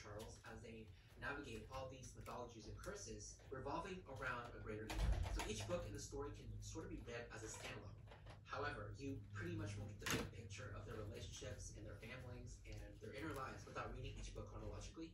Charles as they navigate all these mythologies and curses revolving around a greater evil. So each book in the story can sort of be read as a standalone. However, you pretty much won't get the big picture of their relationships and their families and their inner lives without reading each book chronologically.